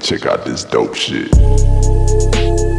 Check out this dope shit.